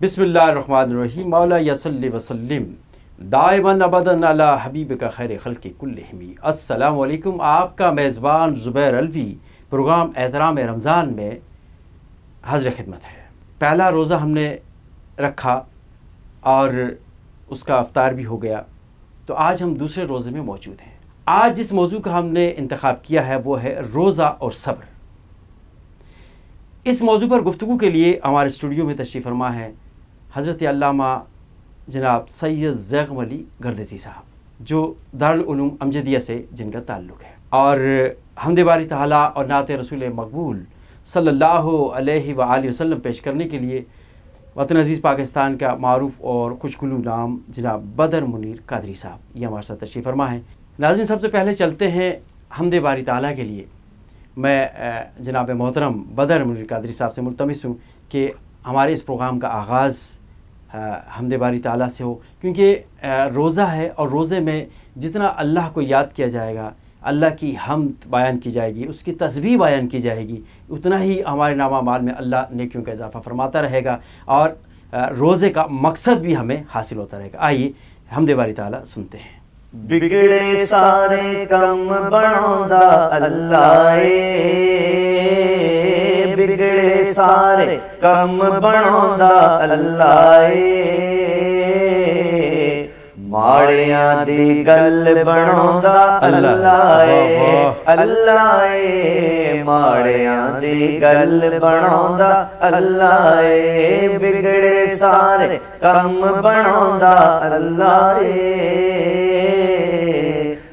बिस्मिल्लाहिर्रहमानिर्रहीम, मौला वसल्लिम। दायमन अबदन अला हबीब का खैर खल के आपका मेज़बान ज़ुबैर अलवी, प्रोग्राम एहतराम रमज़ान में हाजिर खिदमत है। पहला रोज़ा हमने रखा और उसका अवतार भी हो गया। तो आज हम दूसरे रोज़े में मौजूद हैं। आज जिस मौजू का हमने इंतखब किया है, वो है रोज़ा और सब्र। इस मौजू पर गुफ्तु के लिए हमारे स्टूडियो में तशरीफ़ फरमा है हज़रत अल्लामा जनाब सैयद जैगम अली गर्देसी साहब, जो दारूम अमजदिया से जिनका ताल्लुक़ है। और हमद बारी तला और नात रसूल मकबूल सल्लल्लाहु अलैहि पेश करने के लिए वतन अज़ीज़ पाकिस्तान का मरूफ और खुशकुलू नाम जनाब बदर मुनीर कादरी साहब, ये हमारे साथ तशरीफ़ फरमा है। नाजन सबसे पहले चलते हैं हमद बारी ताला के लिए। मैं जनाब मोहतरम बदर मुनीर कादरी साहब से मुलतमस हूँ कि हमारे इस प्रोग्राम का आगाज़ हमद बारी ताली से हो। क्योंकि रोज़ा है और रोज़े में जितना अल्लाह को याद किया जाएगा, अल्लाह की हम बयान की जाएगी, उसकी तस्वीर बयान की जाएगी, उतना ही हमारे नामा माल में अल्लाह नेकियों का इजाफा फरमाता रहेगा और रोज़े का मकसद भी हमें हासिल होता रहेगा। आइए, हमदे बारी ताली सुनते हैं। बिगड़े सारे कम बनौदा अल्लाह ਸਾਰੇ ਕੰਮ ਬਣਾਉਂਦਾ ਅੱਲਾ ਏ ਮਾੜਿਆਂ ਦੀ ਗੱਲ ਬਣਾਉਂਦਾ ਅੱਲਾ ਏ ਅੱਲਾ ਏ ਮਾੜਿਆਂ ਦੀ ਗੱਲ ਬਣਾਉਂਦਾ ਅੱਲਾ ਏ ਬਿਗੜੇ ਸਾਰੇ ਕੰਮ ਬਣਾਉਂਦਾ ਅੱਲਾ ਏ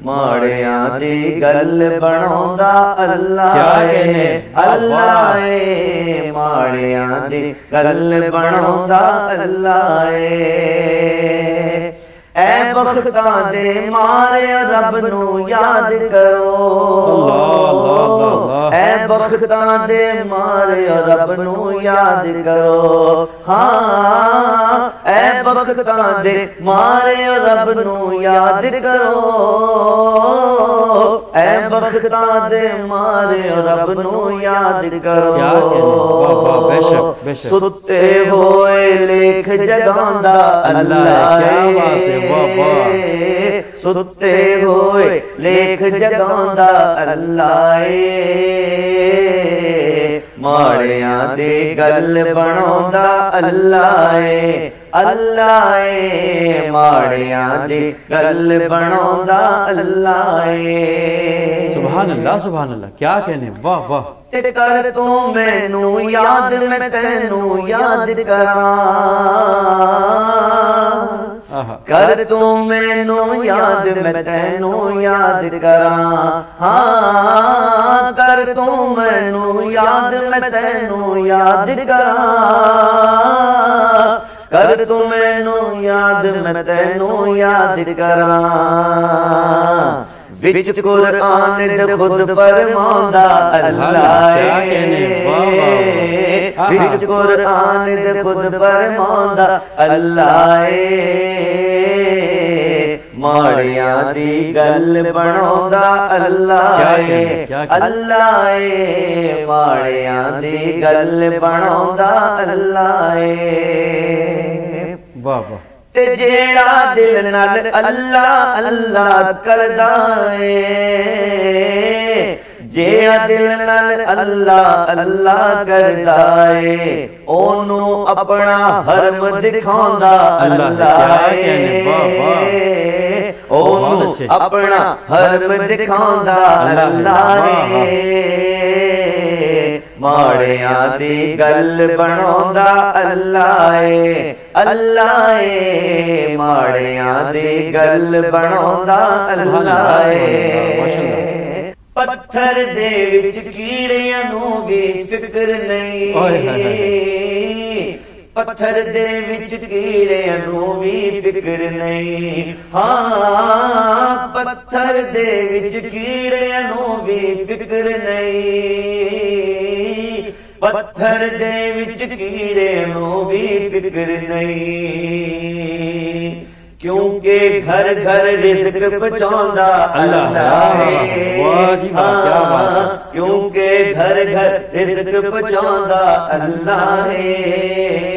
ਮਾੜਿਆਂ ਦੀ ਗੱਲ ਬਣਾਉਂਦਾ ਅੱਲਾ ਏ ਅੱਲਾ ਏ ਮਾੜਿਆਂ ਦੀ ਗੱਲ ਬਣਾਉਂਦਾ ਅੱਲਾ ਏ। ਐ ਬਖਤਾਂ ਦੇ ਮਾਰੇ ਰੱਬ ਨੂੰ ਯਾਦ ਕਰੋ। ਬਖਤਾਂ ਦੇ ਮਾਰੇ ਰੱਬ ਨੂੰ ਯਾਦ ਕਰੋ ਹਾਂ ਐ ਬਖਤਾਂ ਦੇ ਮਾਰੇ ਰੱਬ ਨੂੰ ਯਾਦ ਕਰੋ ਐ ਬਖਤਾਂ ਦੇ ਮਾਰੇ ਰੱਬ ਨੂੰ ਯਾਦ ਕਰੋ ਸੁੱਤੇ ਹੋਏ ਲੇਖ ਜਗਾਉਂਦਾ ਅੱਲਾ ਕੀ ਬਾਤ ਹੈ ਵਾਹ ਵਾਹ ਸੁੱਤੇ ਹੋਏ ਲੇਖ ਜਗਾਉਂਦਾ ਅੱਲਾ ਏ ਮਾੜਿਆਂ ਦੀ ਗੱਲ ਬਣਾਉਂਦਾ ਅੱਲਾ ਏ ਅੱਲਾ ਏ ਮਾੜਿਆਂ ਦੀ ਗੱਲ ਬਣਾਉਂਦਾ ਅੱਲਾ ਏ ਸੁਭਾਨ ਅੱਲਾ ਸੁਭਾਨ ਅੱਲਾ ਕੀ ਕਹਨੇ ਵਾਹ ਵਾਹ। ਤੇ ਕਰ ਤੂੰ ਮੈਨੂੰ ਯਾਦ ਮੈਂ ਤੈਨੂੰ ਯਾਦ ਕਰਾਂ। ਕਰ ਤੂੰ ਮੈਨੂੰ ਯਾਦ, ਮੈਂ ਤੈਨੂੰ ਯਾਦ ਕਰਾਂ। ਹਾਂ, ਕਰ ਤੂੰ ਮੈਨੂੰ ਯਾਦ, ਮੈਂ ਤੈਨੂੰ ਯਾਦ ਕਰਾਂ। ਕਰ ਤੂੰ ਮੈਨੂੰ ਯਾਦ, ਮੈਂ ਤੈਨੂੰ ਯਾਦ ਕਰਾਂ। ਵਿੱਚ ਕੁਰਾਨ ਦੇ ਖੁਦ ਫਰਮਾਉਂਦਾ ਅੱਲਾ ਏ। ਵਿੱਚ ਕੁਰਾਨ ਦੇ ਖੁਦ ਫਰਮਾਉਂਦਾ ਅੱਲਾ ਏ। ਮਾੜਿਆਂ ਦੀ ਗੱਲ ਬਣਾਉਂਦਾ ਅੱਲਾ ਏ। ਅੱਲਾ ਏ। ਮਾੜਿਆਂ ਦੀ ਗੱਲ ਬਣਾਉਂਦਾ ਅੱਲਾ ਏ। ਵਾਹ ਵਾਹ। ਤੇ ਜਿਹੜਾ ਦਿਲ ਨਾਲ ਅੱਲਾ ਅੱਲਾ ਕਰਦਾ ਏ। ਜਿਹੜਾ ਦਿਲ ਨਾਲ ਅੱਲਾ ਅੱਲਾ ਕਰਦਾ ਏ ਉਹਨੂੰ ਆਪਣਾ ਹਰਮ ਦਿਖਾਉਂਦਾ ਅੱਲਾ ਏ। ਉਹਨੂੰ ਆਪਣਾ ਹਰਮ ਦਿਖਾਉਂਦਾ ਅੱਲਾ ਏ। ਮਾੜਿਆਂ ਦੀ ਗੱਲ ਬਣਾਉਂਦਾ ਅੱਲਾ ਏ ਅੱਲਾ ਏ ਮਾੜਿਆਂ ਦੀ ਗੱਲ ਬਣਾਉਂਦਾ ਅੱਲਾ ਏ ਪੱਥਰ ਦੇ ਵਿੱਚ ਕੀੜਿਆਂ ਨੂੰ ਵੀ ਫਿਕਰ ਨਹੀਂ ਪੱਥਰ ਦੇ ਵਿੱਚ ਕੀੜਿਆਂ ਨੂੰ ਵੀ ਫਿਕਰ ਨਹੀਂ ਹਾਂ ਪੱਥਰ ਦੇ ਵਿੱਚ ਕੀੜਿਆਂ ਨੂੰ ਵੀ ਫਿਕਰ ਨਹੀਂ ਪੱਥਰ ਦੇ ਵਿੱਚ ਕੀੜਿਆਂ ਨੂੰ ਵੀ ਫਿਕਰ ਨਹੀਂ क्योंकि घर घर रिस्क पहुंचाता अल्लाह है क्योंकि घर घर रिस्क पहुंचाता अल्लाह है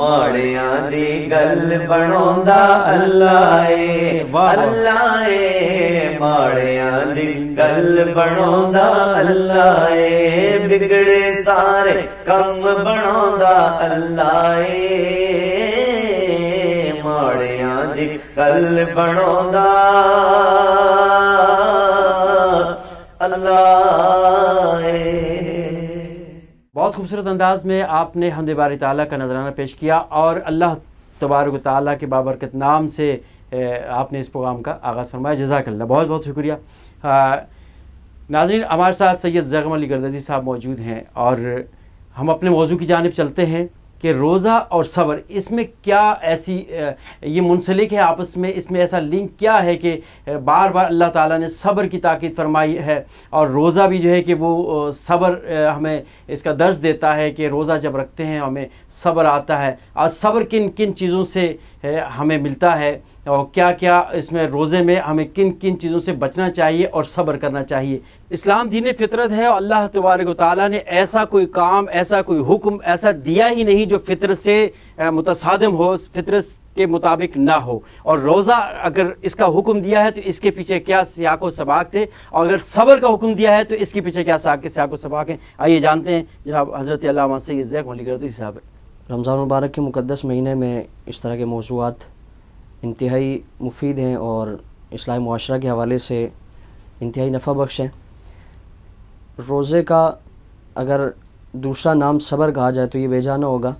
ਮਾੜਿਆਂ ਦੀ ਗੱਲ ਬਣਾਉਂਦਾ ਅੱਲਾ ਏ ਅੱਲਾ ਏ ਮਾੜਿਆਂ ਦੀ ਗੱਲ ਬਣਾਉਂਦਾ ਅੱਲਾ ਏ ਵਿਗੜੇ ਸਾਰੇ ਕੰਮ ਬਣਾਉਂਦਾ ਅੱਲਾ ਏ ਮਾੜਿਆਂ ਦੀ ਗੱਲ ਬਣਾਉਂਦਾ ਅੱਲਾ ਏ बहुत खूबसूरत अंदाज में आपने हमद बार ताली का नजराना पेश किया और अल्लाह तबारक ताली के बाबरकत नाम से आपने इस प्रोग्राम का आगाज़ फरमाया। जजाकल्ला बहुत बहुत शुक्रिया नाजरीन, हमारे साथ सैयद जगम अली गर्दजी साहब मौजूद हैं और हम अपने मौजू की जानब चलते हैं। कि रोज़ा और सब्र, इसमें क्या ऐसी ये मुनसलिक है आपस में? इसमें ऐसा लिंक क्या है कि बार बार अल्लाह ताला ने सब्र की ताकत फरमाई है और रोज़ा भी जो है कि वो सब्र हमें इसका दर्ज देता है कि रोज़ा जब रखते हैं, हमें सब्र आता है। और सब्र किन किन चीज़ों से हमें मिलता है? और क्या क्या इसमें रोज़े में हमें किन किन चीज़ों से बचना चाहिए और सब्र करना चाहिए। इस्लाम दीन फितरत है और अल्लाह तबारक ताली ने ऐसा कोई काम, ऐसा कोई हुक्म, ऐसा दिया ही नहीं जो फितर से मुतसादम हो, फितरत के मुताबिक ना हो। और रोज़ा अगर इसका हुक्म दिया है तो इसके पीछे क्या सियाक सबाक थे? और अगर सब्र का हुक्म दिया है तो इसके पीछे क्या साक सियाक सबाक हैं? आइए जानते हैं, जनाब हज़रत सैद जैक मलिक साहब। रमज़ान मुबारक के मुक़दस महीने में इस तरह के मौजूद इंतहाई मुफीद हैं और इस्लामी माशरा के हवाले से इंतहाई नफ़ा बख्श हैं। रोज़े का अगर दूसरा नाम सबर कहा जाए तो ये बेजाना होगा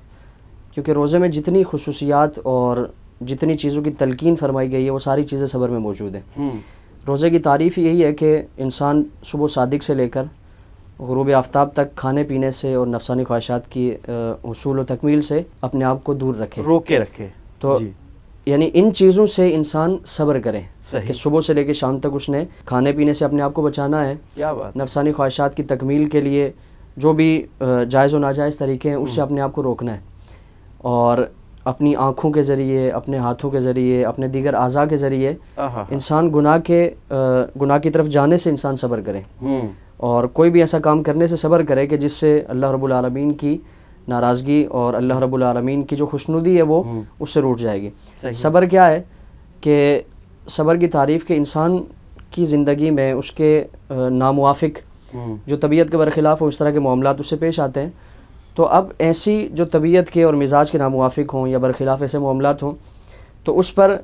क्योंकि रोज़े में जितनी खसूसियात और जितनी चीज़ों की तलकिन फरमाई गई है वो सारी चीज़ें सबर में मौजूद हैं। हम्म। रोज़े की तारीफ़ यही है कि इंसान सुबह सादिक से लेकर गरूब आफ्ताब तक खाने पीने से और नफसानी ख्वाहिशात की हसूल व तकमील से अपने आप को दूर रखे। रोके रखे। तो यानी इन चीज़ों से इंसान सब्र करें कि सुबह से लेकर शाम तक उसने खाने पीने से अपने आप को बचाना है क्या बात। नफसानी ख्वाहिशात की तकमील के लिए जो भी जायज़ व नाजायज़ तरीके हैं उससे हम्म। अपने आप को रोकना है। और अपनी आँखों के ज़रिए अपने हाथों के ज़रिए अपने दीगर अज़ा के ज़रिए इंसान गुनाह के गुनाह की तरफ़ जाने से इंसान सब्र करे। हम्म। और कोई भी ऐसा काम करने से सब्र करे कि जिससे अल्लाह रब्बुल आलमीन की नाराज़गी और अल्लाह रब्बुल आलमीन की जो खुशनुदी है वो हम्म। उससे रूट जाएगी सब्र क्या है कि सब्र की तारीफ़ के इंसान की ज़िंदगी में उसके नामुआफ़िक हम्म। जो तबीयत के बरखिलाफ़ हो इस तरह के मामला उससे पेश आते हैं तो अब ऐसी जो तबीयत के और मिजाज के नामुआफ़िक हों या बरखिलाफ़ ऐसे मामला हों तो उस पर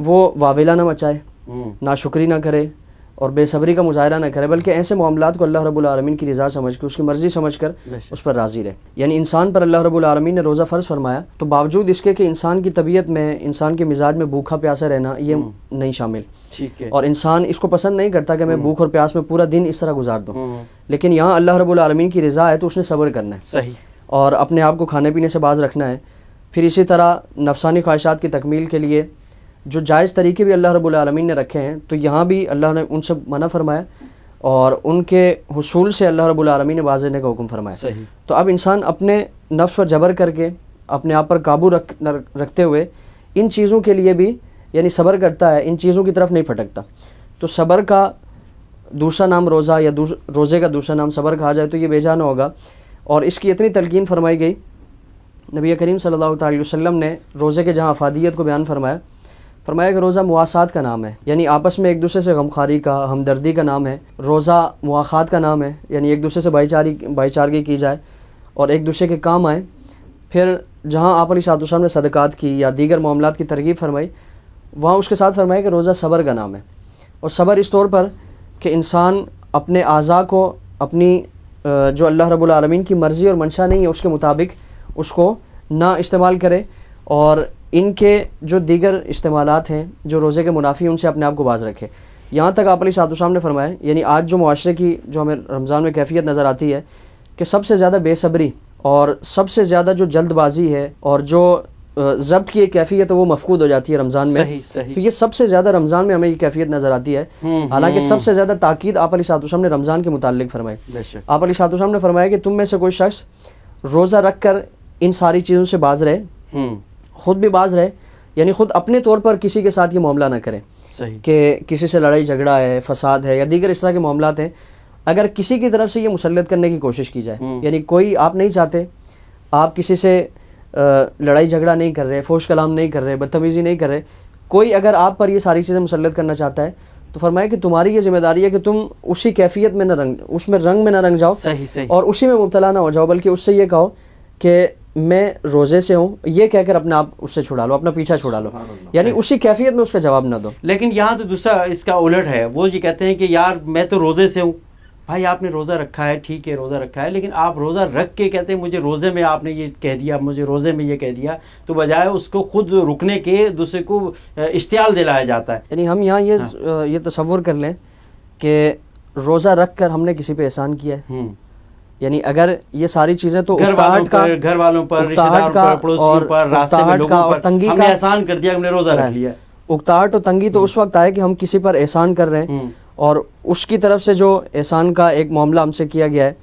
वो वाविला ना मचाए हम्म। ना शुक्री ना करे और बेसब्री का मुजाहरा न करे बल्कि ऐसे मामला को अल्लाह रब्बुल आलमीन की रज़ा समझ कर उसकी मर्ज़ी समझ कर उस पर राज़ी रहे। यानी इंसान पर अल्लाह रब्बुल आलमीन ने रोज़ा फ़र्ज़ फरमाया तो बावजूद इसके कि इंसान की तबीयत में इंसान के मिजाज में भूखा प्यासा रहना ये हम्म। नहीं शामिल। ठीक है। और इंसान इसको पसंद नहीं करता कि मैं हम्म। भूख और प्यास में पूरा दिन इस तरह गुजार दूँ। हम्म। लेकिन यहाँ अल्लाह रब्बुल आलमीन की रज़ा है तो उसने सब्र करना है। सही। और अपने आप को खाने पीने से बाज रखना है। फिर इसी तरह नफसानी ख्वाहिशात की तकमील के लिए जो जायज़ तरीके भी अल्लाह रब्बुल आलमीन ने रखे हैं तो यहाँ भी अल्लाह ने उनसे मना फरमाया और उनके हसूल से अल्लाह रब्बुल आलमीन ने बाजने का हुक्म फरमाया। तो अब इंसान अपने नफ्स पर जबर करके अपने आप पर काबू रख रखते हुए इन चीज़ों के लिए भी यानी सब्र करता है इन चीज़ों की तरफ़ नहीं भटकता तो सब्र का दूसरा नाम रोज़ा या रोज़े का दूसरा नाम सब्र कहा जाए तो ये बेजान होगा। और इसकी इतनी तलकिन फरमाई गई नबी करीम सल्लल्लाहु अलैहि वसल्लम ने रोज़े के जहाँ अफादियत को बयान फरमाया फरमाया कि रोज़ा मुआसात का नाम है, यानी आपस में एक दूसरे से गमखारी का, हमदर्दी का नाम है। रोज़ा मुआखात का नाम है, यानी एक दूसरे से भाईचारी, भाईचारगी की जाए और एक दूसरे के काम आए। फिर जहाँ आप अली सातु ने सदक़ात की या दीगर मामला की तरगीब फरमाई, वहाँ उसके साथ फरमाया कि रोज़ा सबर का नाम है। और सबर इस तौर पर कि इंसान अपने अज़ा को, अपनी जो अल्लाह रब्बुल आलमीन की मर्ज़ी और मंशा नहीं है उसके मुताबिक उसको ना इस्तेमाल करे और इनके जो दीगर इस्तेमाल हैं जो रोज़े के मुनाफी उनसे अपने आप को बाज रखे यहाँ तक आप अली साहब ने फरमाया यानी आज जो माशरे की जो हमें रमज़ान में कैफियत नज़र आती है कि सबसे ज़्यादा बेसब्री और सबसे ज़्यादा जो जल्दबाजी है और जो जब्त की एक कैफियत है वो मफकूद हो जाती है रमज़ान में सही, सही। तो ये सबसे ज़्यादा रमज़ान में हमें ये कैफियत नज़र आती है हम्म, हालाँकि हम्म। सबसे ज़्यादा ताकीद आप अली साधु साहब ने रमज़ान के मुतालिक फरमाई आप अली साधु साहब ने फरमाया कि तुम में से कोई शख्स रोज़ा रख कर इन सारी चीज़ों से बाज रहे हम्म। ख़ुद भी बाज रहे यानी ख़ुद अपने तौर पर किसी के साथ ये मामला ना करें कि किसी से लड़ाई झगड़ा है फसाद है या दीगर इस तरह के मामला हैं अगर किसी की तरफ़ से ये मुसलत करने की कोशिश की जाए हम्म। यानी कोई आप नहीं चाहते आप किसी से लड़ाई झगड़ा नहीं कर रहे फोश कलाम नहीं कर रहे बदतमीज़ी नहीं कर रहे कोई अगर आप पर ये सारी चीज़ें मुसलत करना चाहता है तो फरमाया कि तुम्हारी ये ज़िम्मेदारी है कि तुम उसी कैफियत में ना रंग उसमें रंग में ना रंग जाओ सही सही और उसी में मुबतला ना हो जाओ बल्कि उससे ये कहो कि मैं रोज़े से हूँ ये कहकर अपने आप उससे छुड़ा लो अपना पीछा छुड़ा लो। यानी उसी कैफियत में उसका जवाब ना दो। लेकिन यहाँ तो दूसरा इसका उलट है वो ये कहते हैं कि यार मैं तो रोज़े से हूँ। भाई आपने रोज़ा रखा है ठीक है रोज़ा रखा है लेकिन आप रोज़ा रख के कहते हैं मुझे रोज़े में आपने ये कह दिया मुझे रोज़े में ये कह दिया तो बजाय उसको खुद रुकने के दूसरे को इश्तियाल दिलाया जाता है। यानी हम यहाँ ये हाँ। ये तसव्वुर कर लें कि रोज़ा रख कर हमने किसी पे एहसान किया है। हम्म। यानी अगर ये सारी चीज़ें तो घर वालों का घर वालों पर रिश्तेदारों पर पड़ोसियों पर रास्ते में लोगों का पर। तंगी हमने एहसान कर दिया हमने रोज़ा रख लिया। उकताहट और तंगी तो उस वक्त आए कि हम किसी पर एहसान कर रहे हैं। हम्म। और उसकी तरफ़ से जो एहसान का एक मामला हमसे किया गया है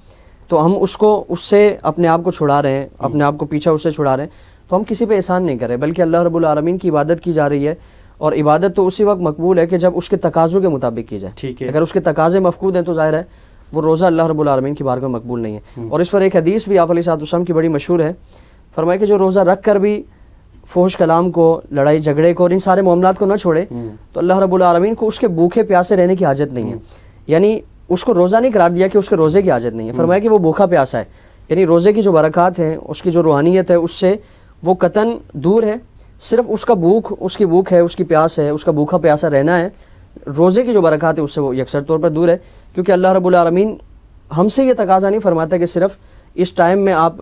तो हम उसको उससे अपने आप को छुड़ा रहे हैं अपने आप को पीछा उससे छुड़ा रहे हैं। तो हम किसी पे एहसान नहीं कर रहे बल्कि अल्लाह रब्बुल आलमीन की इबादत की जा रही है। और इबादत तो उसी वक्त मकबूल है कि जब उसके तकाज़ों के मुताबिक की जाए। ठीक है। अगर उसके तकाजे मफकूद हैं तो ज़ाहिर है वो रोज़ा अल्लाह रब्बुल आलमीन की बारगाह मकबूल नहीं है। और इस पर एक हदीस भी आप अलैहिस्सलाम की बड़ी मशहूर है। फरमाया कि जो रोज़ा रख कर भी फोश कलाम को लड़ाई झगड़े को और इन सारे मामलात को ना छोड़े हम्म। तो अल्लाह रब्बुल आलमीन को उसके भूखे प्यासे रहने की हाजत नहीं है। यानी उसको रोज़ा नहीं करार दिया कि उसके रोज़े की हाजत नहीं है। फरमाया कि वो भूखा प्यासा है। यानी रोज़े की जो बरक़ात हैं उसकी जो रूहानियत है उससे वो कतन दूर है। सिर्फ़ उसका भूख उसकी भूख है उसकी प्यास है उसका भूखा प्यासा रहना है। रोज़े की जो बरक़ात है, उससे वो यकसर तौर पर दूर है। क्योंकि अल्लाह रब्बुल आलमीन हमसे ये तकाजा नहीं फरमाता कि सिर्फ़ इस टाइम में आप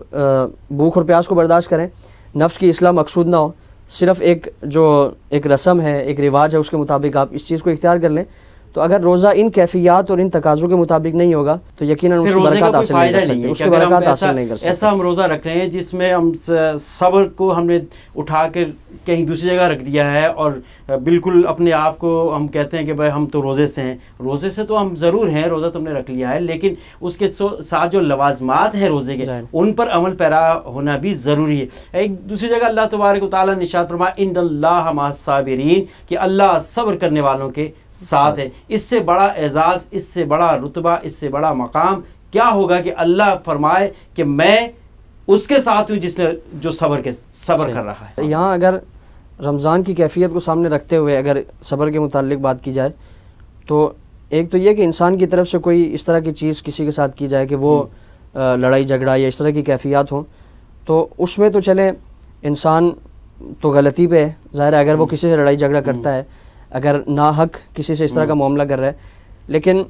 भूख और प्यास को बर्दाश्त करें। नफ्स की इस्लाम मकसूद ना हो। सिर्फ़ एक जो एक रस्म है, एक रिवाज है, उसके मुताबिक आप इस चीज़ को इख्तियार कर लें। तो अगर रोज़ा इन कैफियात और इन तकाज़ों के मुताबिक नहीं होगा तो यकीन उसकी बरकत हासिल नहीं कर सकते उसकी बरकत ऐसा हासिल नहीं कर सकते। ऐसा हम रोजा रख रहे हैं जिसमें हम सब्र को हमने उठा कर कहीं दूसरी जगह रख दिया है और बिल्कुल अपने आप को हम कहते हैं कि भाई हम तो रोज़े से हैं। रोज़े से तो हम ज़रूर हैं रोजा तुमने रख लिया है लेकिन उसके साथ जो लवाजमात हैं रोज़े के। उन पर अमल पैरा होना भी ज़रूरी है। एक दूसरी जगह अल्लाह तबारक ताला निशात फरमा इन साबिरीन कि अल्लाह सब्र करने वालों के साथ है। इससे बड़ा एजाज़ इससे बड़ा रुतबा इससे बड़ा मकाम क्या होगा कि अल्लाह फरमाए कि मैं उसके साथ हूँ जिसने जो सबर के सबर कर रहा है। यहाँ अगर रमज़ान की कैफियत को सामने रखते हुए अगर सबर के मुतालिक बात की जाए तो एक तो यह कि इंसान की तरफ़ से कोई इस तरह की चीज़ किसी के साथ की जाए कि वो लड़ाई झगड़ा या इस तरह की कैफियत हों तो उसमें तो चले इंसान तो गलती पे है। ज़ाहिर है अगर वो किसी से लड़ाई झगड़ा करता है अगर ना हक किसी से इस तरह का मामला कर रहा है लेकिन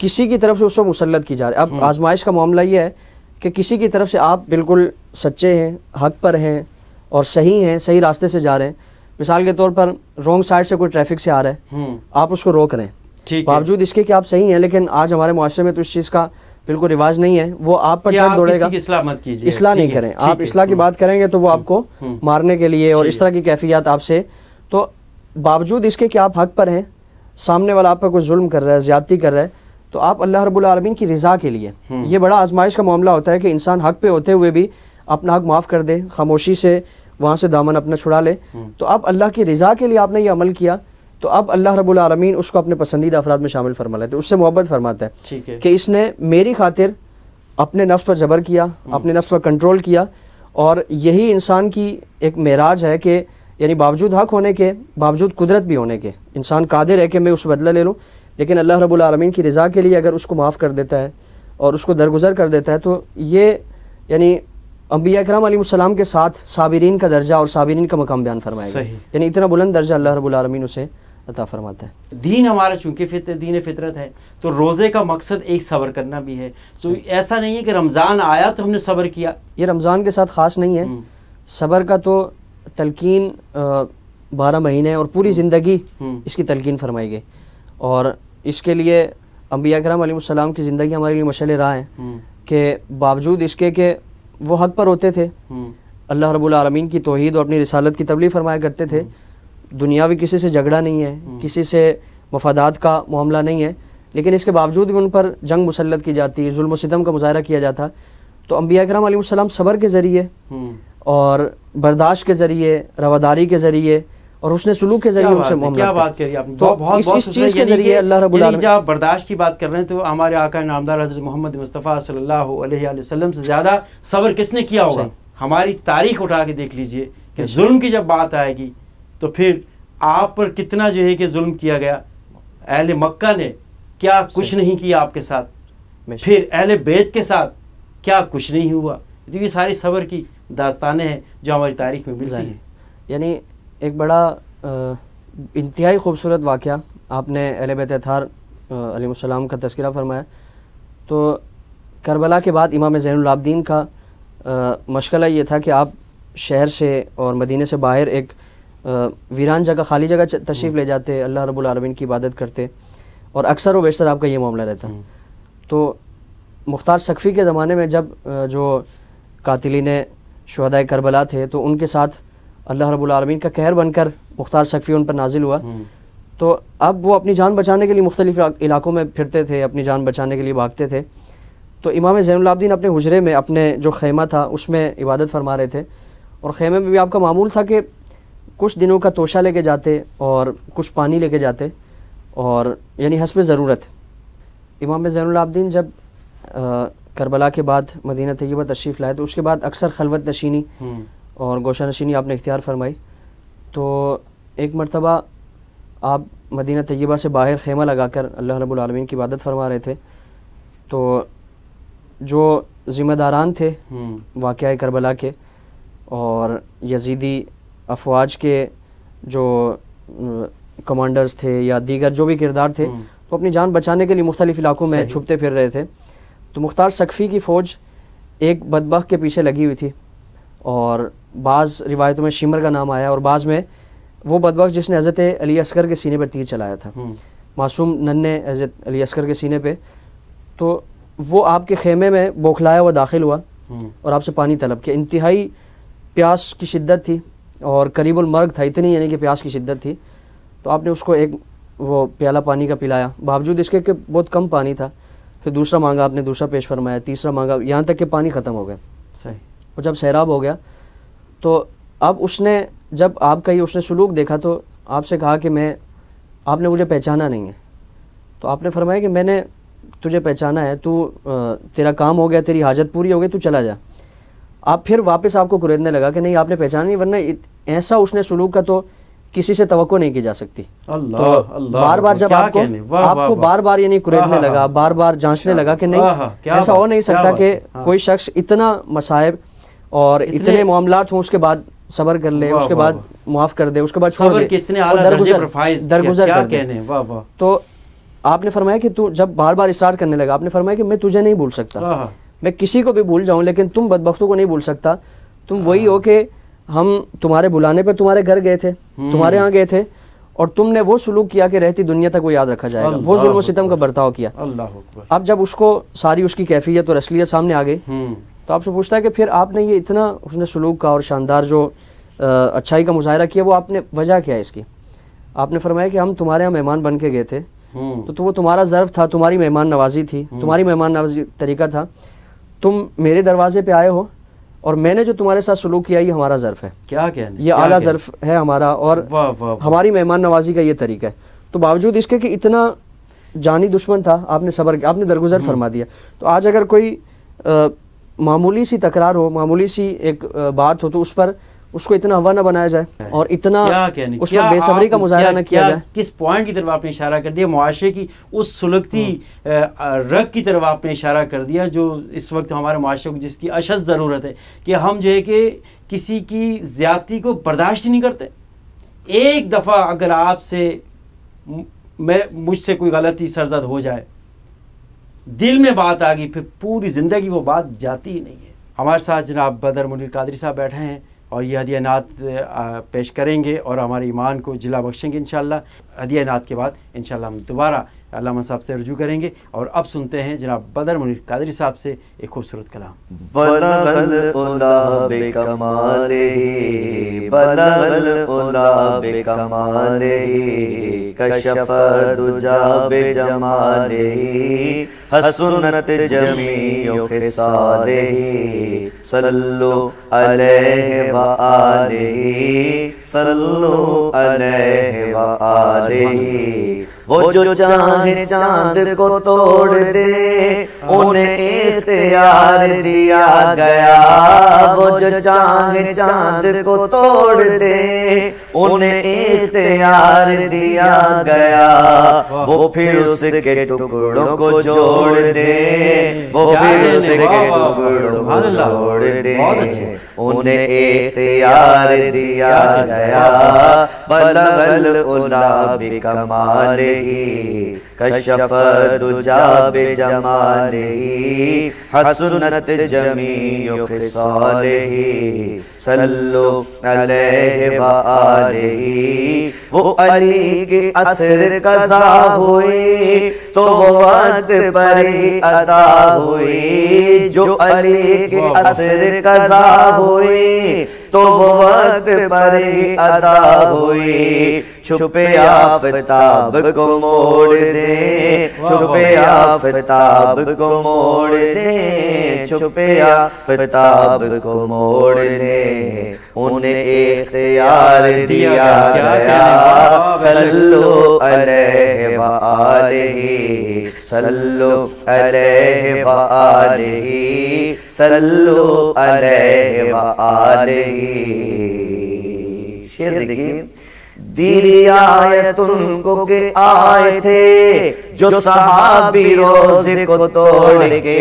किसी की तरफ़ से उसको मुसलत की जा रही है। अब आजमाइश का मामला ये है कि किसी की तरफ़ से आप बिल्कुल सच्चे हैं हक पर हैं और सही हैं सही रास्ते से जा रहे हैं। मिसाल के तौर पर रॉन्ग साइड से कोई ट्रैफ़िक से आ रहा है हम्म। आप उसको रोक रहे हैं। ठीक है। बावजूद इसके कि आप सही हैं लेकिन आज हमारे मुआशरे में तो इस चीज़ का बिल्कुल रिवाज नहीं है। वो आप पर आप दौड़ेगा। इस्लाह मत कीजिए। इसलाह नहीं करें। आप इसलाह की हम्म। बात करेंगे तो वो आपको हम्म। मारने के लिए और इस तरह की कैफियत आपसे। तो बावजूद इसके कि आप हक पर हैं सामने वाला आप पर कोई जुल्म कर रहा है ज़्यादती कर रहा है तो आप अल्लाह रब्बुल आलमीन की रज़ा के लिए। हम्म। ये बड़ा आजमाइश का मामला होता है कि इंसान हक पे होते हुए भी अपना हक माफ़ कर दे खामोशी से वहाँ से दामन अपना छुड़ा ले। हम्म। तो अब अल्लाह की रज़ा के लिए आपने ये अमल किया तो अब अल्लाह रब्बुल आलमीन उसको अपने पसंदीदा अफराद में शामिल फरमा लेते उससे मोहब्बत फरमाता है ठीक है। कि इसने मेरी खातिर अपने नफ्स पर जबर किया अपने नफ्स पर कंट्रोल किया और यही इंसान की एक मेराज है कि यानी बावजूद हक होने के बावजूद कुदरत भी होने के इंसान कादिर है कि मैं उस बदला ले लूँ लेकिन अल्लाह रब्बुल आलमीन की रज़ा के लिए अगर उसको माफ़ कर देता है और उसको दरगुजर कर देता है तो ये यानी अम्बिया कराम सलाम के साथ साबिरीन का दर्जा और साबिरीन का मकाम बयान फरमाएगा। यानी इतना बुलंद दर्जा अल्लाह रब्बुल आलमीन उसे अता फरमाता है। दीन हमारा चूँकि फित दीन फितरत है तो रोज़े का मकसद एक सब्र करना भी है। तो ऐसा नहीं है कि रमज़ान आया तो हमने सब्र किया। ये रमज़ान के साथ ख़ास नहीं है। हम्म। सब्र का तो तलकीन बारह महीने और पूरी ज़िंदगी हम्म। इसकी तलकीन फरमाई गई और इसके लिए अम्बिया कराम सलाम की ज़िंदगी हमारे लिए मशल रहा है हम्म, कि बावजूद इसके कि वो हद पर होते थे हम्म, अल्लाह रब्बुल आलमीन की तोहद और अपनी रिसालत की तबलीग फरमाया करते थे। दुनिया दुनियावी किसी से झगड़ा नहीं है किसी से मफादात का मामला नहीं है लेकिन इसके बावजूद भी उन पर जंग मुसलत की जाती जुल्म सितम का मुजाहरा किया जाता। तो अम्बिया कराम सब्र के ज़रिए हम्म। और बर्दाश्त के ज़रिए रवादारी के ज़रिए और उसने सलूक के ज़रिए उनसे क्या बात करी आपने तो बहुत इस, बहुत इस चीज़ के ज़रिए अल्लाह रब्बुल आलमीन जब बर्दाश्त की बात कर रहे हैं तो हमारे आका नामदार हज़रत मोहम्मद मुस्तफ़ा सल्लल्लाहु अलैहि वसल्लम से ज़्यादा सब्र किसने किया होगा? हमारी तारीख उठा के देख लीजिए कि जुल्म की जब बात आएगी तो फिर आप पर कितना जो है कि जुल्म किया गया? अहले मक्का ने क्या कुछ नहीं किया आपके साथ? फिर अहले बैत के साथ क्या कुछ नहीं हुआ? तो ये सारी सबर की दास्तानें हैं जो हमारी तारीख में मिलती। हैं। यानी एक बड़ा इंतहाई खूबसूरत वाक़ आपने बैत अथार का तस्करा फरमाया। तो करबला के बाद इमाम ज़ैनुलाब्दीन का मशगला ये था कि आप शहर से और मदीने से बाहर एक वीरान जगह खाली जगह तशरीफ़ ले जाते अल्लाह रब्बुल आलमीन की इबादत करते। और अक्सर व बेशतर आपका ये मामला रहता। हम्म। तो मुख्तार सकफ़ी के ज़माने में जब जो कातिलीन शहदाय करबला थे तो उनके साथ अल्लाह रब्बुल आलमीन का कहर बनकर मुख्तार सकफ़ी उन पर नाजिल हुआ। हम्म, तो अब वो अपनी जान बचाने के लिए मुख्तलिफ़ इलाकों में फिरते थे अपनी जान बचाने के लिए भागते थे। तो इमाम ज़ैनुलाब्दीन अपने हजरे में अपने जो खैमा था उसमें इबादत फरमा रहे थे। और खैमे में भी आपका मामूल था कि कुछ दिनों का तोशा लेके जाते और कुछ पानी लेके जाते और यानी हसब ज़रूरत इमाम ज़ैनुलाब्दीन जब करबला के बाद मदीना तय्यबा तशरीफ़ लाए तो उसके बाद अक्सर खलवत नशीनी हम्म, और गोशा नशीनी आपने इख्तियार फरमाई। तो एक मरतबा आप मदीना तय्यबा से बाहर खेमा लगाकर अल्लाह रब्बुल आलमीन की इबादत फरमा रहे थे तो जो ज़िम्मेदारान थे हम्म, वाक़ करबला के और यजीदी अफवाज के जो कमांडर्स थे या दीगर जो भी किरदार थे हम्म। तो अपनी जान बचाने के लिए मुख्तलिफ़ इलाकों में छुपते फिर रहे थे। तो मुख्तार सकफ़ी की फ़ौज एक बदबक के पीछे लगी हुई थी और बाज़ रिवायतों में शिमर का नाम आया और बाज़ में वो बदबक जिसने हज़रत अली असगर के सीने पर तीर चलाया था। हम्म, मासूम नन्हे हज़रत अली असगर के सीने पे। तो वो आपके खेमे में बौखलाया हुआ दाखिल हुआ हम्म, और आपसे पानी तलब किया। इंतहाई प्यास की शिद्दत थी और करीबुल मर्ग था इतनी यानी कि प्यास की शिद्दत थी। तो आपने उसको एक वो प्याला पानी का पिलाया। बावजूद इसके कि बहुत कम पानी था। फिर दूसरा मांगा आपने दूसरा पेश फरमाया तीसरा मांगा यहाँ तक कि पानी ख़त्म हो गया। सही। और जब सैराब हो गया तो अब उसने जब आपका ये उसने सलूक देखा तो आपसे कहा कि मैं आपने मुझे पहचाना नहीं है। तो आपने फरमाया कि मैंने तुझे पहचाना है तू तेरा काम हो गया तेरी हाजत पूरी हो गई तू चला जा। आप फिर वापस आपको कुरेदने लगा कि नहीं आपने पहचाना नहीं वरना ऐसा उसने सलूक का तो किसी से तवक्को नहीं की जा सकती। अल्लाह तो अल्लाह बार बार जब आपको वाह। बार बार यानी कुरेदने लगा बार बार जांचने लगा कि नहीं ऐसा हो नहीं सकता कि हाँ। कोई शख्स इतना मसायब और इतने- मामला हों उसके बाद सबर कर ले उसके बाद माफ़ कर दे उसके बाद छोड़ दे के इतने और आला दर्जे दरगुजर कर दे। तो आपने फरमाया कि तू जब बार बार स्टार्ट करने लगा आपने फरमाया कि मैं तुझे नहीं भूल सकता। मैं किसी को भी भूल जाऊँ लेकिन तुम बदबख्तों को नहीं भूल सकता। तुम वही हो कि हम तुम्हारे बुलाने पर तुम्हारे घर गए थे हम्म। तुम्हारे यहाँ गए थे और तुमने वो सलूक किया कि रहती दुनिया तक वो याद रखा जाएगा। वो जुल्म सितम का बर्ताव किया। अल्लाह अब जब उसको सारी उसकी कैफियत और असलियत सामने आ गई हम्म। तो आपसे पूछता है कि फिर आपने ये इतना उसने सलूक का और शानदार जो अच्छाई का मुजाहरा किया वो आपने वजह क्या है इसकी? आपने फरमाया कि हम तुम्हारे यहाँ मेहमान बन के गए थे। हम्म। तो, तो वो तुम्हारा ज़र्फ था तुम्हारी मेहमान नवाजी थी तुम्हारी मेहमान नवाजी तरीका था। तुम मेरे दरवाजे पे आए हो और मैंने जो तुम्हारे साथ सलूक किया ये हमारा ज़र्फ है। क्या कहने? ये आला ज़र्फ है हमारा और वाह वाह वा, हमारी मेहमान नवाजी का ये तरीका है। तो बावजूद इसके कि इतना जानी दुश्मन था आपने सबर किया आपने दरगुजर फरमा दिया। तो आज अगर कोई आ, मामूली सी तकरार हो मामूली सी एक आ, बात हो तो उस पर उसको इतना हवा न बनाया जाए और इतना क्या कहने उस क्या पर बेसब्री का मुजाहरा न किया जाए। किस पॉइंट की तरफ़ आपने इशारा कर दिया? मुआशरे की उस सुलगती अ, रग की तरफ़ आपने इशारा कर दिया जो इस वक्त हमारे मुआशरे को जिसकी अशद ज़रूरत है कि हम जो है कि किसी की ज़्यादती को बर्दाश्त ही नहीं करते। एक दफ़ा अगर आपसे मैं मुझसे कोई गलती सरजद हो जाए दिल में बात आ गई फिर पूरी ज़िंदगी वो बात जाती ही नहीं है। हमारे साथ जनाब बदर मुनीर कादरी साहब बैठे हैं। और ये हदिया नात पेश करेंगे और हमारे ईमान को जिला बख्शेंगे इन हदिया नात के बाद इन हम दोबारा अलामा साहब से रजू करेंगे और अब सुनते हैं जनाब बदर मुनीर कादरी साहब से एक खूबसूरत कलाम। कशफ दुजा बेजमाले हसनत जमीओ खिसाले सल्लो अलैहि व आलिहि सल्लो अलैहि व आलिहि वो जो चाहे चाँद को तोड़ दे, उन्हें इख्तियार दिया गया। वो जो चाहे चाँद को तोड़ दे उन्हें इख्तियार दिया गया। वो फिर उसके टुकड़ों को जोड़ दे। वो फिर उसके टुकड़ों को जोड़ दे। उन्हें इख्तियार दिया गया। बलगल उला भी कमाले कशफ दुजा बे जमाले हसनत जमी खिसाले सल्लो अलैहि व अली के असर कजा हुए तो वो वक्त पर अदा हुई। जो अली के असर कजा हुई तो वो वक्त पर ही अदा हुई। छुपे आफताब को मोड़ दे। छुपे आफताब को मोड़ दे। छुपे आफताब को मोड़ दे। उन्हें इख्तियार दिया गया। सल्लो अलैहि व आलिही। सल्लो अलैहि व आलिही सल्लो अलैहि व शेर देखिए। दीरी आयत उनको के आए थे जो सहाबी रोज़े को तोड़ के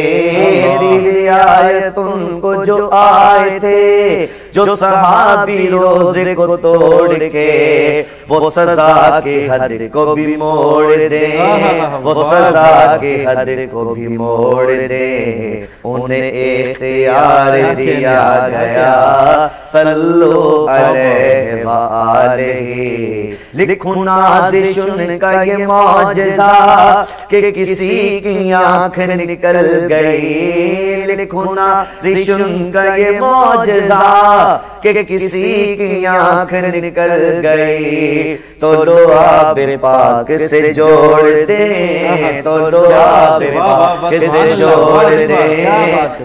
दीरी आयत उनको जो आए थे जो सहाबी रोज़े को तोड़ के वो सजा के हद को भी मोड़ दे, वो सजा के हद को भी मोड़ दे, उन्हें इख्तियार दिया गया सल्लो अलैहि लिखूं नाज़िशुन का ये मौजज़ा कि किसी की आँख निकल गई। लिखूं नाज़िशुन का ये मौजज़ा कि किसी की आँख निकल गई। तो लो आप पाक से जोड़ दे तो लो आप पाक से जोड़ दे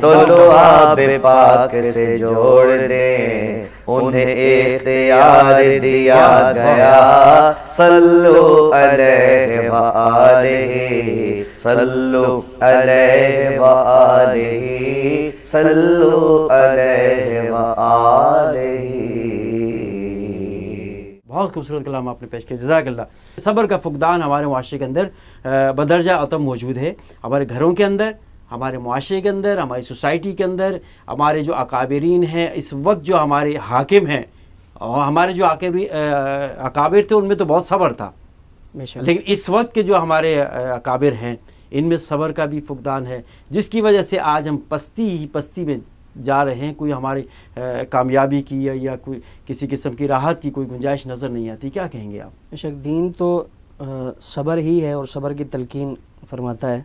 तो लो आप पाक से जोड़ दे। उन्हें इख्तियार दिया गया। सल्लु अलैहि व आलिही। सल्लु अलैहि व आलिही। सल्लु अलैहि व आलिही। बहुत खूबसूरत कलाम आपने पेश किया जजाकल्ला सब्र का फुकदान हमारे मुआशरे के अंदर बदरजा अतम मौजूद है। हमारे घरों के अंदर हमारे मुआशरे के अंदर हमारी सोसाइटी के अंदर हमारे जो अकाबरीन हैं इस वक्त जो हमारे हाकिम हैं और हमारे जो आकबरी अकाबिर थे उनमें तो बहुत सब्र था। लेकिन इस वक्त के जो हमारे अकाबिर हैं इनमें सब्र का भी फुकदान है जिसकी वजह से आज हम पस्ती ही पस्ती में जा रहे हैं कोई हमारी कामयाबी की या, या कोई किसी किस्म की राहत की कोई गुंजाइश नज़र नहीं आती। क्या कहेंगे आप? बेशक दीन तो सब्र ही है और सब्र की तलकिन फरमाता है।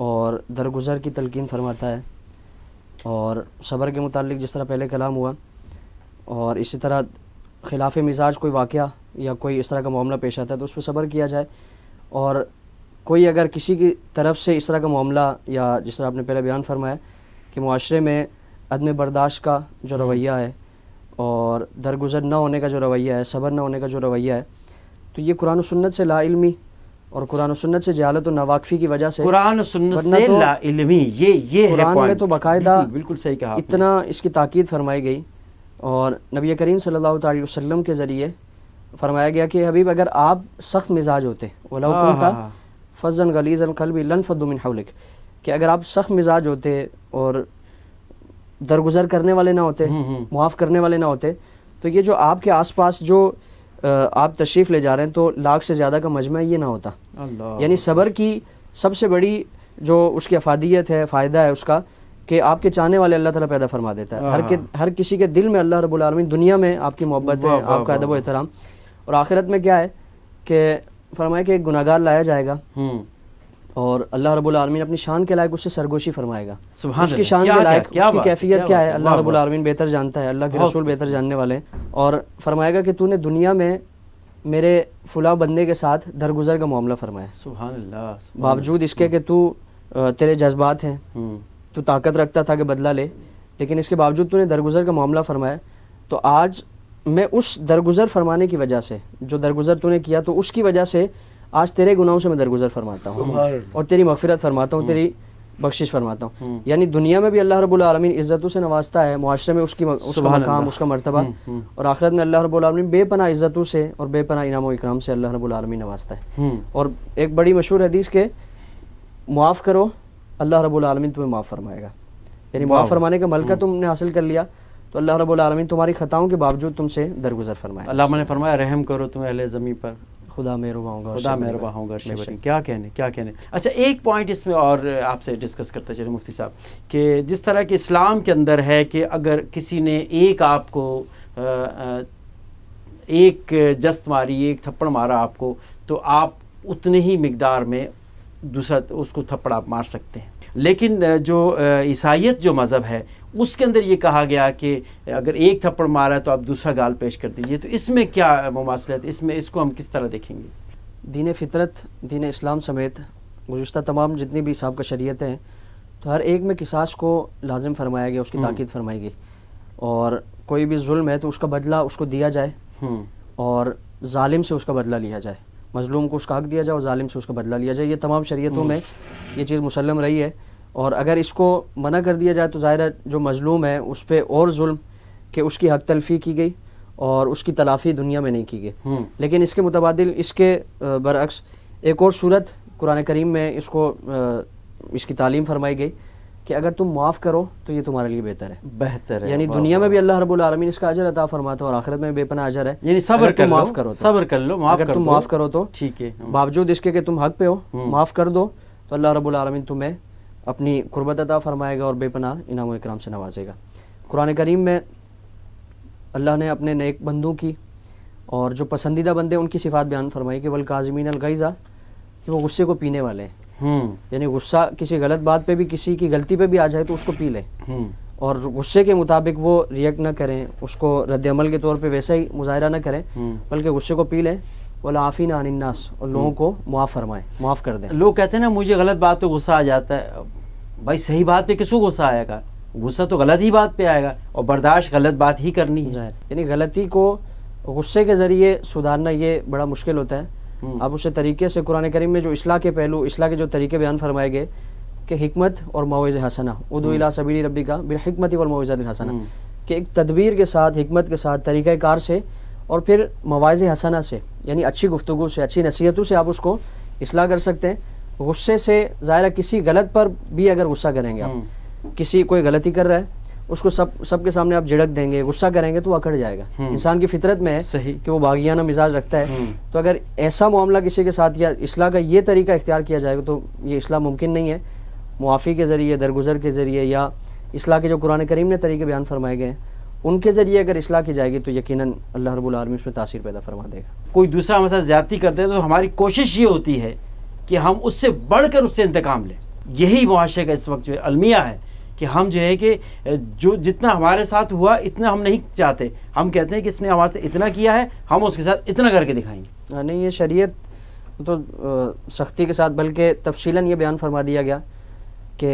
और दरगुजर की तलकिन फरमाता है और सब्र के मुतालिक जिस तरह पहले कलाम हुआ और इसी तरह खिलाफ मिजाज कोई वाक़ या कोई इस तरह का मामला पेश आता है तो उस पर सब्र किया जाए और कोई अगर किसी की तरफ़ से इस तरह का मामला या जिस तरह आपने पहले बयान फरमाया कि माशरे में अदम बर्दाश्त का जो रवैया है और दरगुजर न होने का जो रवैया है सबर न होने का जो रवैया है तो ये कुरान सुन्नत से लाइल्मी और कुरान सुन्नत से जहालत और नवाकफ़ी की वजह से कुरान सुन्नत से तो ला इल्मी ये ये है कुरान में तो बाकायदा बिल्कुल, बिल्कुल सही कहा इतना इसकी ताकीद फरमाई गई और नबी करीम सल्लल्लाहु अलैहि वसल्लम के ज़रिए फरमाया गया कि हबीब अगर आप सख्त मिजाज होते वलाउ हाँ, हाँ, हाँ। फजन गलीज कल्बी लन फद्दु मिन हौलिक कि अगर आप सख्त मिजाज होते और दरगुजर करने वाले ना होते हम्म, हम्म। मुआफ़ करने वाले ना होते तो ये जो आपके आसपास जो आप तशरीफ़ ले जा रहे हैं तो लाख से ज़्यादा का मजमा ये ना होता। यानी सबर की सबसे बड़ी जो उसकी अफादियत है फ़ायदा है उसका कि आपके चाहने वाले अल्लाह ताला पैदा फरमा देता है। हर के हर किसी के दिल में अल्लाह रब्बुल आलमीन दुनिया में आपकी मोहब्बत है आपका अदब व एहतराम। और आखिरत में क्या है कि फरमाए कि एक गुनागार लाया जाएगा। हम्म। और अल्लाह रब्बुल आलमीन अपनी शान के लायक उससे सरगोशी फरमाएगा। उसकी अल्लाह, शान के लायक उसकी कैफियत क्या है? अल्लाह रब्बुल आलमीन बेहतर जानता है अल्लाह के रसूल बेहतर जानने वाले। हैं और फरमाएगा कि तूने दुनिया में मेरे फुला बंदे के साथ दरगुजर का मामला फरमाया। सुभान अल्लाह बावजूद इसके कि तू तेरे जज्बात हैं। हम्म, तू ताकत रखता था कि बदला ले लेकिन इसके बावजूद तूने दरगुजर का मामला फरमाया। तो आज मैं उस दरगुजर फरमाने की वजह से जो दरगुजर तूने किया तो उसकी वजह से आज तेरे गुनाहों से मैं दरगुजर फरमाता हूँ। और तेरी मगफिरत फरमाता हूँ तेरी बख्शिश फरमाता हूँ। यानी दुनिया में भी अल्लाह रब्बुल आलमीन इज्जतों से नवाजता है मुआशरे में उसकी उसका मकाम उसका मर्तबा। और आखिरत में अल्लाह रब्बुल आलमीन बेपनाह इज्जतों से और बेपना इनाम इकराम से अल्लाह रब्बुल आलमीन नवाजता है। हम्म। और एक बड़ी मशहूर हदीस के मुआफ़ करो अल्लाह रब्बुल आलमीन तुम्हें माफ़ फरमाएगा। यानी माफ़ फरमाने का मलका तुमने हासिल कर लिया तो अल्लाह रब्बुल आलमीन तुम्हारी खताओं के बावजूद तुमसे दरगुजर फरमाए अल्लाह ने फरमाया रहम करो तुम अहले ज़मीन पर। खुदा मेहरबा होगा खुदा मेहरबा होगा। क्या कहने क्या कहने? अच्छा एक पॉइंट इसमें और आपसे डिस्कस करते चले मुफ्ती साहब कि जिस तरह के इस्लाम के अंदर है कि अगर किसी ने एक आपको एक जस्त मारी एक थप्पड़ मारा आपको तो आप उतने ही मकदार में दूसरा उसको थप्पड़ आप मार सकते हैं। लेकिन जो ईसाइत जो मज़हब है उसके अंदर ये कहा गया कि अगर एक थप्पड़ मारा है तो आप दूसरा गाल पेश कर दीजिए। तो इसमें क्या मुमासलत इसमें इसको हम किस तरह देखेंगे? दीन फितरत दीन इस्लाम समेत गुज्त तमाम जितनी भी साहब का शरीयतें हैं तो हर एक में किसास को लाजिम फरमाया गया उसकी ताक़द ताकीद फरमाई गई। और कोई भी जुल्म है तो उसका बदला उसको दिया जाए हम्म। और जालिम से उसका बदला लिया जाए। मजलूम को उसका हक दिया जाए और जालिम से उसका बदला लिया जाए। ये तमाम शरीयतों में ये चीज़ मुसलम रही है। और अगर इसको मना कर दिया जाए तो ज़ाहिर जो मजलूम है उस पर और जुल्म कि उसकी हक तलफी की गई और उसकी तलाफ़ी दुनिया में नहीं की गई। हम्म। लेकिन इसके मुतबादिल इसके बरअक्स एक और सूरत कुरान करीम में इसको इसकी तालीम फरमाई गई कि अगर तुम माफ़ करो तो ये तुम्हारे लिए बेहतर है। बेहतर है यानी दुनिया में भी अल्लाह रब्बुल आलमीन इसका अजर अता फरमाता है और आखिरत में बेपना अजर है। यानी सब्र कर माफ़ करो तो। सब्र कर लो माफ़ अगर कर तुम माफ़ करो तो। ठीक है हम्म। बावजूद इसके कि तुम हक पे हो हम्म। माफ़ कर दो तो अल्लाह रब्बुल आलमीन तुम्हें अपनी कुर्बत अता फरमाएगा और बेपनाह इनाम इकराम से नवाजेगा। कुरान करीम में अल्लाह ने अपने नेक बंदों की और जो पसंदीदा बंदे उनकी सिफात बयान फरमाई कि वल काजमीन अलगैज़ा कि वो गुस्से को पीने वाले हैं। हम्म। यानी गुस्सा किसी गलत बात पे भी किसी की गलती पे भी आ जाए तो उसको पी लें। हम्म। और गुस्से के मुताबिक वो रिएक्ट ना करें उसको रद्द अमल के तौर पे वैसा ही मुजाहरा ना करें हम्म। बल्कि गुस्से को पी लें। वला आफीन अनिन्नास और लोगों को मुआफ़ फरमाएँ मुआफ़ कर दें। लोग कहते हैं ना मुझे गलत बात पे गुस्सा आ जाता है। भाई सही बात पे किसको गुस्सा आएगा? गुस्सा तो गलत ही बात पे आएगा और बर्दाश्त गलत बात ही करनी है। यानी गलती को गुस्से के ज़रिए सुधारना ये बड़ा मुश्किल होता है। हम्म। अब उसे तरीके से कुरान करीम में जो इसलाह के पहलू इसलाह के जो तरीके बयान फरमाए गए कि हिकमत और मवज़ हसना उदू इला सबीली रब्बी का बिल हिकमत और मवज़त हसना। हम्म। कि एक तदबीर के साथ हिकमत के साथ तरीक़ाकार से और फिर मवाज़ हसना से यानी अच्छी गुफ्तु से अच्छी नसीहतों से आप उसको इसलाह कर सकते हैं। गुस्से से ज़ाहिर है किसी गलत पर भी अगर गुस्सा करेंगे आप हम्म। किसी कोई गलती कर रहा है उसको सब सबके सामने आप झिड़क देंगे गुस्सा करेंगे तो अकड़ जाएगा हम्म। इंसान की फितरत में है सही। कि वो बागियाना मिजाज रखता है हम्म। तो अगर ऐसा मामला किसी के साथ या इसलाह का ये तरीका इख्तियार किया जाएगा तो ये इसलाह मुमकिन नहीं है मुआफ़ी के ज़रिए दरगुजर के ज़रिए या इसलाह के जो कुरान करीम ने तरीके बयान फरमाए गए हैं उनके ज़रिए अगर इसलाह की जाएगी तो यकीनन अल्लाह रब्बुल आलमीन उसमें तासीर पैदा फरमा देगा कोई दूसरा हमारे साथ ज्यादती करते हैं तो हमारी कोशिश ये होती है कि हम उससे बढ़कर उससे इंतकाम लें। यही मुआशरे का इस वक्त जो है, अलमिया है कि हम जो है कि जो जितना हमारे साथ हुआ, इतना हम नहीं चाहते। हम कहते हैं कि इसने हमारे साथ इतना किया है, हम उसके साथ इतना करके दिखाएँगे। नहीं, ये शरीयत तो सख्ती के साथ, बल्कि तफसीला ये बयान फरमा दिया गया कि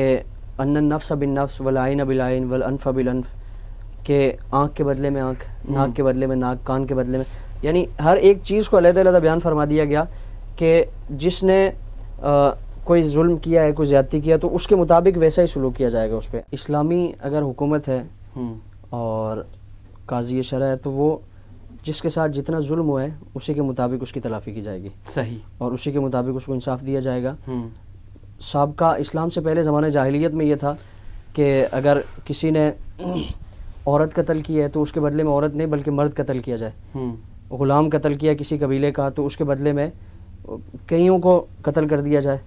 अन्न नफ्स बिन नफ्स वल आइन बिल आइन वल अनफ बिल अनफ, के आँख के बदले में आँख, नाक के बदले में नाक, कान के बदले में। यानी हर एक चीज़ को अलग-अलग बयान फरमा दिया गया कि जिसने कोई जुल्म किया है कोई ज़्यादती किया तो उसके मुताबिक वैसा ही सलूक किया जाएगा उस पर इस्लामी अगर हुकूमत है हम्म। और काजी शरह है तो वो जिसके साथ जितना जुल्म हुआ है उसी के मुताबिक उसकी तलाफ़ी की जाएगी सही और उसी के मुताबिक उसको इंसाफ दिया जाएगा हम्म। सबका इस्लाम से पहले ज़माने जाहिलियत में ये था कि अगर किसी ने औरत कत्ल की है तो उसके बदले में औरत नहीं बल्कि मर्द कत्ल किया जाए हम्म। ग़ुलाम कत्ल किया किसी कबीले का तो उसके बदले में कईयों को कत्ल कर दिया जाए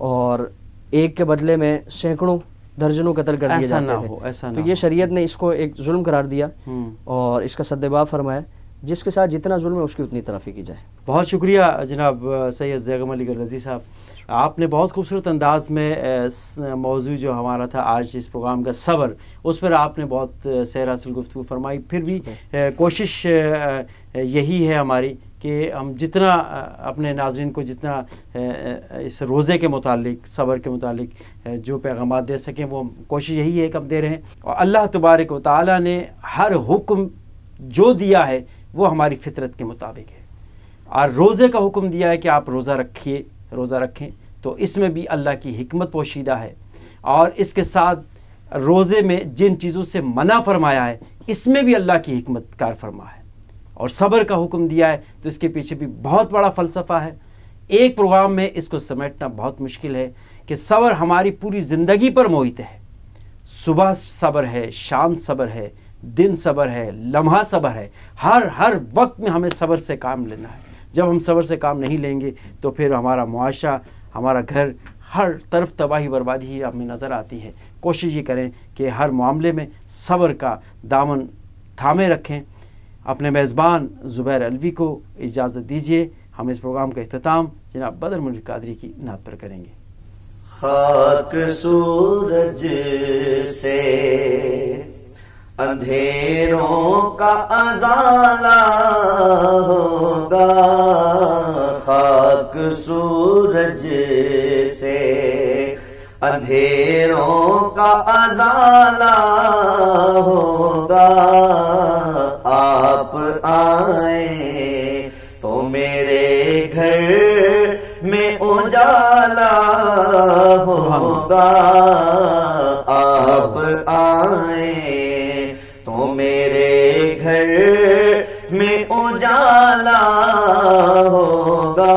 और एक के बदले में सैकड़ों दर्जनों कत्ल कर दिए ना जाते हो, थे। ऐसा तो ये शरीयत ने इसको एक जुल्म करार दिया हम्म। और इसका सद्देबाब फरमाया जिसके साथ जितना जुल्म है उसकी उतनी तरफी की जाए। बहुत शुक्रिया जनाब सैयद जैगम अली गर्दजी साहब। आपने बहुत खूबसूरत अंदाज में मौजू जो हमारा था आज इस प्रोग्राम का सबर उस पर आपने बहुत सैर हासिल गुफ्तु फरमाई। फिर भी कोशिश यही है हमारी। कि हम जितना अपने नाजरन को जितना इस रोज़े के मुतालिक, सबर के मुतालिक जो पैगाम दे सकें, वो कोशिश यही है कि हम दे रहे हैं। और अल्लाह तबारक व ने हर हुक्म जो दिया है, वो हमारी फितरत के मुताबिक है। और रोज़े का हुक्म दिया है कि आप रोज़ा रखिए, रोज़ा रखें तो इसमें भी अल्लाह की हमत पोशीदा है। और इसके साथ रोज़े में जिन चीज़ों से मना फरमाया है, इसमें भी अल्लाह की हमत कार फरमा है। और सब्र का हुक्म दिया है तो इसके पीछे भी बहुत बड़ा फ़लसफ़ा है। एक प्रोग्राम में इसको समेटना बहुत मुश्किल है कि सब्र हमारी पूरी ज़िंदगी पर मोहित है। सुबह सब्र है, शाम सब्र है, दिन सब्र है, लम्हा सब्र है। हर हर वक्त में हमें सब्र से काम लेना है। जब हम सब्र से काम नहीं लेंगे तो फिर हमारा मुआशा, हमारा घर, हर तरफ़ तबाही बर्बादी ही हमें नज़र आती है। कोशिश ये करें कि हर मामले में सब्र का दामन थामे रखें। अपने मेज़बान ज़ुबैर अलवी को इजाज़त दीजिए। हम इस प्रोग्राम का अख्ताम जनाब बदर मुल्क कादरी की नात पर करेंगे। खाक सूरज से अंधेरों का अजाला होगा। खाक सूरज से अंधेरों का अजाला होगा। आप आए तो मेरे घर में उजाला होगा। आप आए तो मेरे घर में उजाला होगा।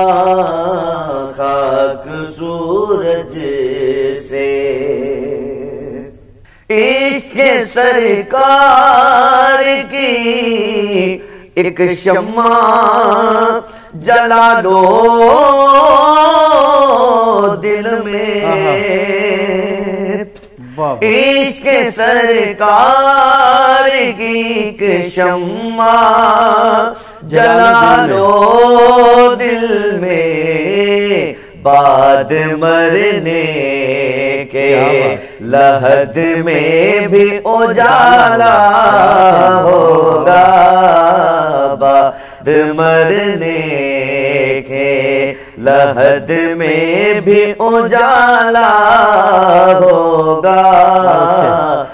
खाक सूरज से। इश्क सरकार की एक शम्मा जला दो दिल में। इश्क सरकार की एक शम्मा जला लो दिल में। बाद मरने के लहद में भी उजाला होगा। बाद मरने के लहद में भी उजाला होगा।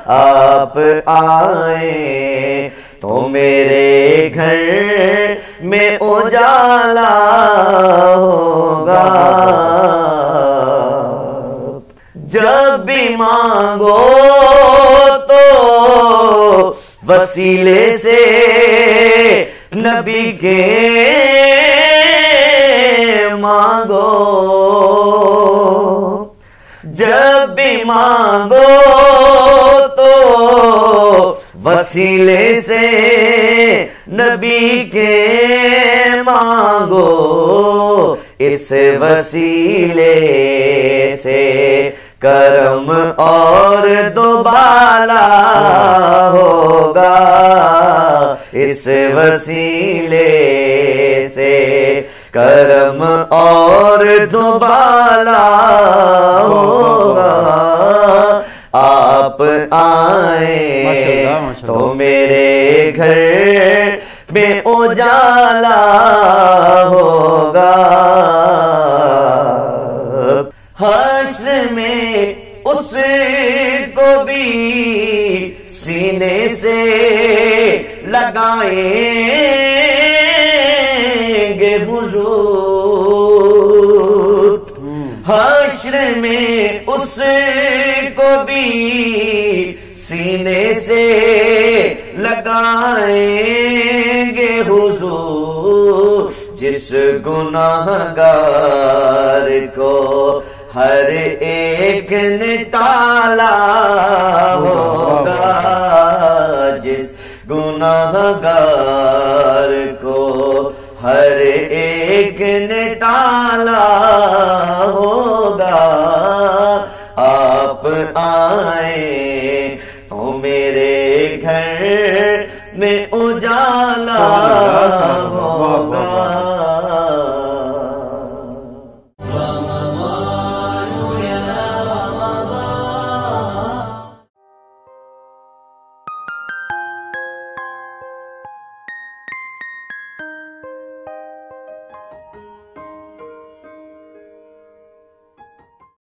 आप आए तो मेरे घर में उजाला होगा। जब भी मांगो तो वसीले से नबी के मांगो। जब भी मांगो तो वसीले से नबी के मांगो। इस वसीले से करम और दोबारा होगा। इस वसीले से करम और दोबारा होगा। आप आए। तो मेरे घर में उजाला होगा। हर्ष में उसको भी सीने से लगाएँगे हुजूर। हश्र में उसको भी सीने से लगाएँगे हुजूर। जिस गुनाहगार को हर एक ने टाला होगा जिस गुनाहगार को हर एक ने टाला होगा। आप आए तो मेरे घर में उजाला।